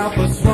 I was wrong.